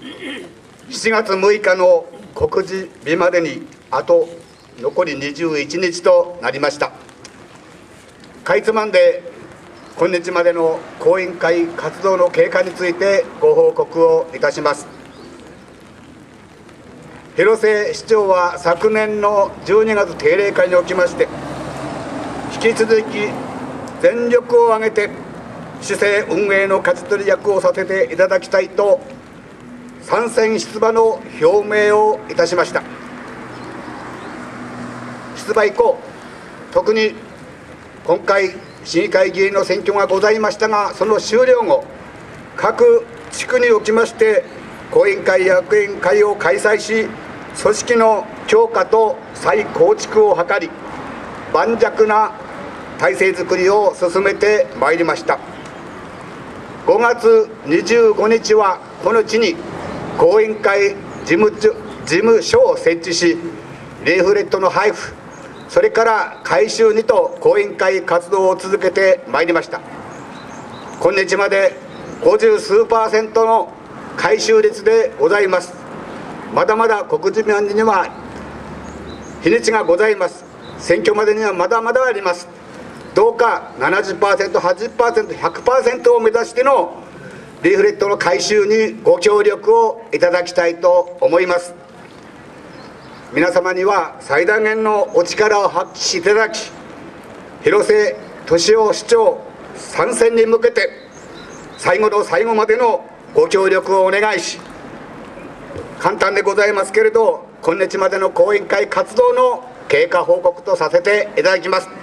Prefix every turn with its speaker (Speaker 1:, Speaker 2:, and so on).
Speaker 1: 7月6日の告示日までにあと残り21日となりました。かいつまんで今日までの後援会活動の経過についてご報告をいたします。広瀬市長は昨年の12月定例会におきまして引き続き全力を挙げて市政運営の舵取り役をさせていただきたいと参戦出馬の表明をいたしました。出馬以降特に今回市議会議員の選挙がございましたがその終了後各地区におきまして後援会役員会を開催し組織の強化と再構築を図り盤石な体制づくりを進めてまいりました。5月25日はこの地に後援会事務事務所を設置しリーフレットの配布それから改修にと後援会活動を続けてまいりました。今日まで50数パーセントの回収率でございます。まだまだ告示案には日にちがございます。選挙までにはまだまだあります。どうか70%、80%、100%を目指してのリーフレットの回収にご協力をいただきたいと思います。皆様には最大限のお力を発揮していただき広瀬敏夫市長参戦に向けて最後の最後までのご協力をお願いし簡単でございますけれど今日までの講演会活動の経過報告とさせていただきます。